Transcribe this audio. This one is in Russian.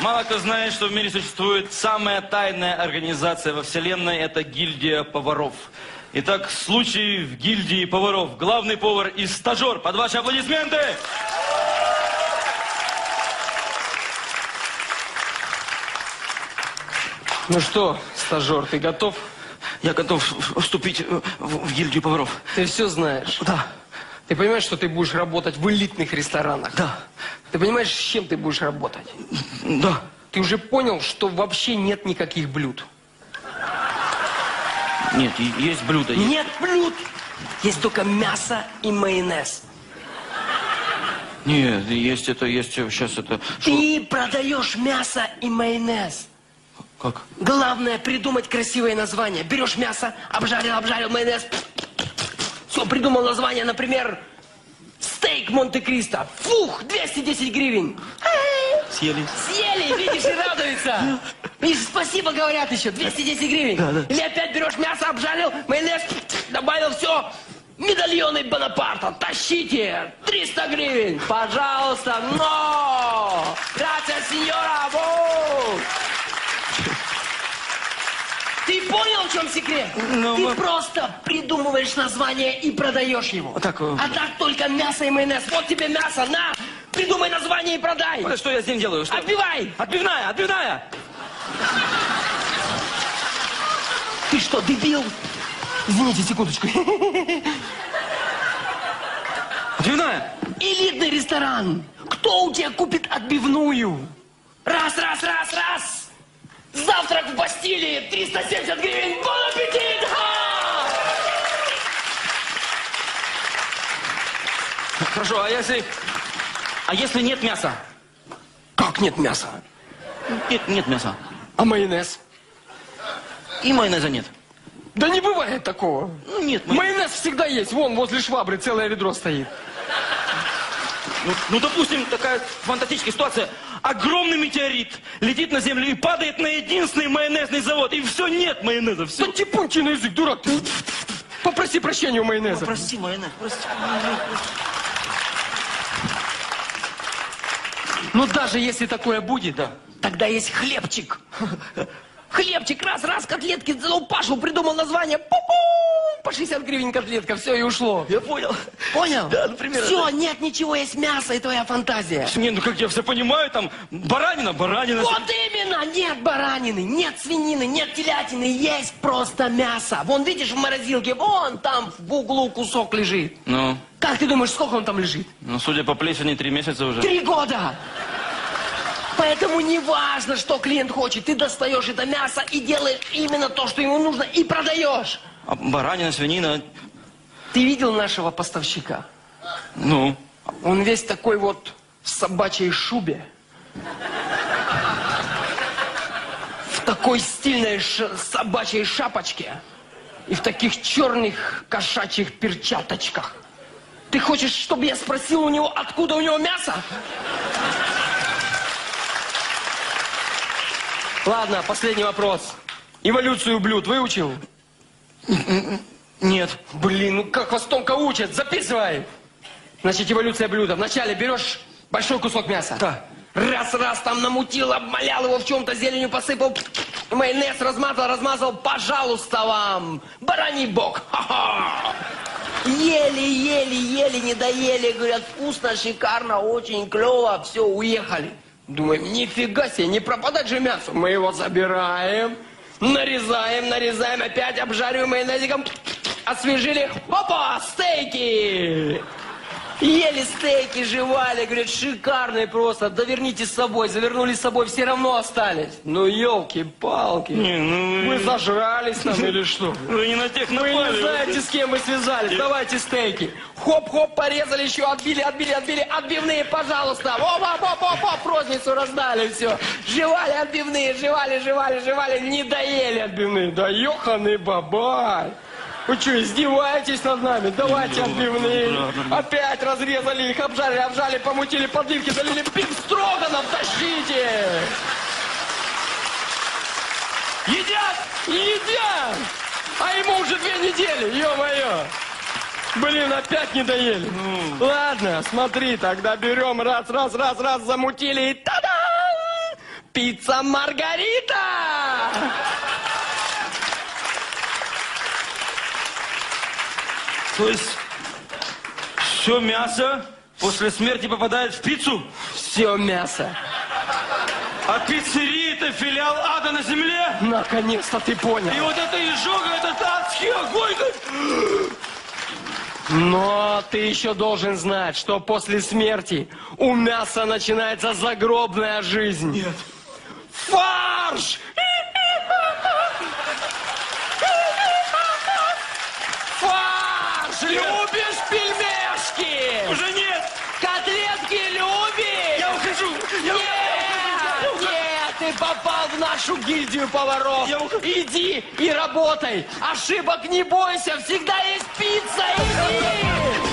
Мало кто знает, что в мире существует самая тайная организация во Вселенной. Это гильдия поваров. Итак, случай в гильдии поваров. Главный повар и стажер. Под ваши аплодисменты! Ну что, стажер, ты готов? Я готов вступить в, в гильдию поваров. Ты все знаешь? Да. Ты понимаешь, что ты будешь работать в элитных ресторанах? Да. Ты понимаешь, с чем ты будешь работать? Да. Ты уже понял, что вообще нет никаких блюд? Нет, есть блюдо. есть. Нет блюд! Есть только мясо и майонез. Нет, есть это, есть сейчас это. шо- Ты продаешь мясо и майонез. Как? Главное придумать красивое название. Берешь мясо, обжарил, обжарил майонез. Все, придумал название, например, стейк Монте-Кристо. Фух, 210 гривен. Съели. Съели, видишь, и радуются. Видишь, спасибо говорят еще, 210 гривен. Или опять берешь мясо, обжарил, майонез, добавил все. Медальоны Бонапарта, тащите, 300 гривен, пожалуйста, но! Грация, сеньора, вот! Ты понял, в чем секрет? Ну, Ты вот- просто придумываешь название и продаешь его. Так, э, А так только мясо и майонез. Вот тебе мясо, на! Придумай название и продай! Что я с ним делаю? Что? Отбивай! Отбивная, отбивная! Ты что, дебил? Извините, секундочку. Отбивная! Элитный ресторан. Кто у тебя купит отбивную? Раз, раз, раз, раз. Завтрак в Бастилии. 370 гривен. Бон аппетит! Ха! Хорошо, а если... А если нет мяса? Как нет мяса? Нет, нет мяса. А майонез? И майонеза нет. Да не бывает такого. Ну, нет майонеза. Майонез всегда есть. Вон, возле швабры целое ведро стоит. Ну, ну, допустим, такая фантастическая ситуация. Огромный метеорит летит на Землю и падает на единственный майонезный завод. И все, нет майонеза, все. Да типунчий на язык, дурак ты. Попроси прощения у майонеза. Прости, майонез, прости. Но даже если такое будет, тогда есть хлебчик. Хлебчик, раз, раз, котлетки, ну, Пашу придумал название. Пу-пу! По 60 гривен котлетка, все, и ушло. Я понял. Понял? Да, например. Все, нет ничего, есть мясо и твоя фантазия. Не, ну как я все понимаю, там баранина, баранина. Вот именно, нет баранины, нет свинины, нет телятины, есть просто мясо. Вон, видишь, в морозилке, вон там в углу кусок лежит. Ну, Как ты думаешь, сколько он там лежит? ну, судя по плесени, три месяца уже. Три года! Поэтому не важно, что клиент хочет. Ты достаешь это мясо и делаешь именно то, что ему нужно, и продаешь. А баранина, свинина, Ты видел нашего поставщика? ну, Он весь такой вот в собачьей шубе. В такой стильной собачьей шапочке. И в таких черных кошачьих перчаточках. Ты хочешь, чтобы я спросил у него, откуда у него мясо? Ладно, последний вопрос. Эволюцию блюд выучил? Нет. Блин, ну как вас тонко учат? Записывай. Значит, эволюция блюда. Вначале берешь большой кусок мяса. Да. Раз-раз там намутил, обмалял его в чем-то, зеленью посыпал. Майонез размазал, размазал. Пожалуйста вам. Бараний ели, ели, не доели. Говорят, вкусно, шикарно, очень клево. Все, уехали. Думаем, нифига себе, не пропадать же мясо. Мы его забираем, нарезаем, нарезаем, опять обжариваем майонезиком. Освежили. Опа, стейки! Ели стейки, жевали, говорят, шикарные просто. Да верните с собой, завернули с собой, все равно остались. Ну, елки-палки. Не, ну Вы вы, зажрались там или что? вы не на тех Вы напали. не знаете, с кем вы связались. Давайте стейки. Хоп-хоп, порезали еще, отбили, отбили, отбили. Отбивные, пожалуйста. Оп-оп-оп-оп, розницу раздали, все. Жевали отбивные, жевали, жевали, жевали. Не доели отбивные. Да еханый бабай. Вы что, издеваетесь над нами? Давайте отбивные. Опять разрезали их, обжарили, обжали, помутили подливки, залили биф строганов, тащите. Едят! Едят! А ему уже две недели, ё-моё! Блин, опять не доели. Ладно, смотри, тогда берем раз, раз, раз, раз, замутили и та-дам! пицца Маргарита! То есть все мясо после смерти попадает в пиццу? Все мясо. А пиццерия это филиал ада на земле? Наконец-то ты понял. И вот эта изжога, этот адский огонь. Но ты еще должен знать, что после смерти у мяса начинается загробная жизнь. Нет. Фарш! Любишь пельмешки? Уже нет. Котлетки любишь? Я ухожу. Я Нет, нет, ты попал в нашу гильдию поваров. Я ухожу. Иди и работай. Ошибок не бойся, всегда есть пицца. Иди.